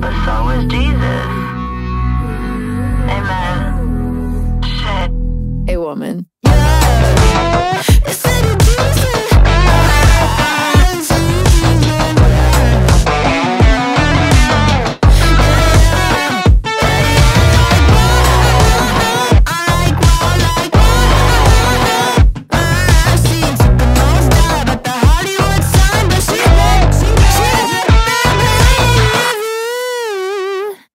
but so was Jesus. Amen. Shit. A woman